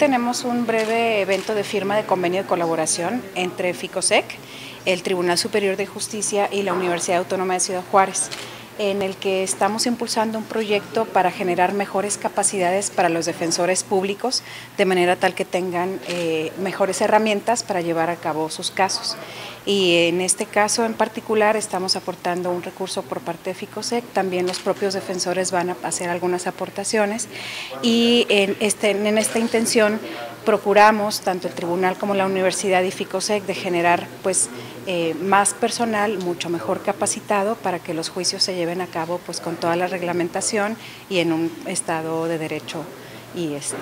tenemos un breve evento de firma de convenio de colaboración entre FICOSEC, el Tribunal Superior de Justicia y la Universidad Autónoma de Ciudad Juárez en el que estamos impulsando un proyecto para generar mejores capacidades para los defensores públicos, de manera tal que tengan eh, mejores herramientas para llevar a cabo sus casos. Y en este caso en particular estamos aportando un recurso por parte de FICOSEC, también los propios defensores van a hacer algunas aportaciones y en, este, en esta intención procuramos, tanto el tribunal como la universidad y FICOSEC, de generar pues, eh, más personal mucho mejor capacitado para que los juicios se lleven a cabo pues, con toda la reglamentación y en un estado de derecho y este,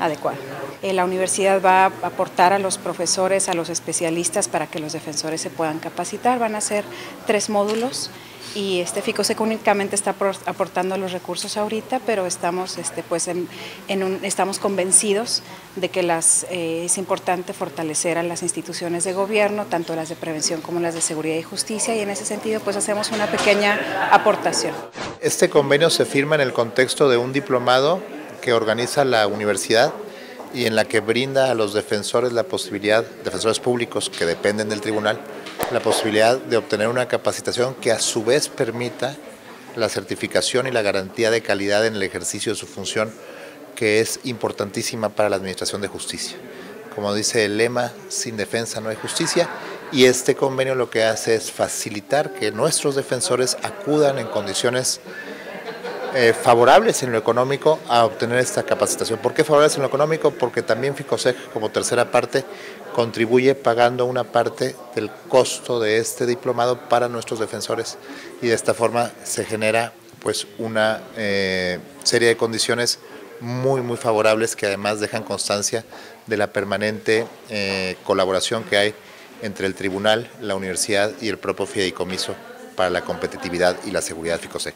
adecuado. Eh, la universidad va a aportar a los profesores, a los especialistas para que los defensores se puedan capacitar. Van a ser tres módulos y este FICOSEC únicamente está aportando los recursos ahorita, pero estamos, este, pues en, un, estamos convencidos de que las, eh, es importante fortalecer a las instituciones de gobierno, tanto las de prevención como las de seguridad y justicia, y en ese sentido pues hacemos una pequeña aportación. Este convenio se firma en el contexto de un diplomado que organiza la universidad y en la que brinda a los defensores la posibilidad, defensores públicos que dependen del tribunal, la posibilidad de obtener una capacitación que a su vez permita la certificación y la garantía de calidad en el ejercicio de su función, que es importantísima para la Administración de Justicia. Como dice el lema, sin defensa no hay justicia, y este convenio lo que hace es facilitar que nuestros defensores acudan en condiciones eh, favorables en lo económico a obtener esta capacitación. ¿Por qué favorables en lo económico? Porque también FICOSEC como tercera parte contribuye pagando una parte del costo de este diplomado para nuestros defensores y de esta forma se genera pues una eh, serie de condiciones muy muy favorables que además dejan constancia de la permanente eh, colaboración que hay entre el tribunal, la universidad y el propio fideicomiso para la competitividad y la seguridad FICOSEC.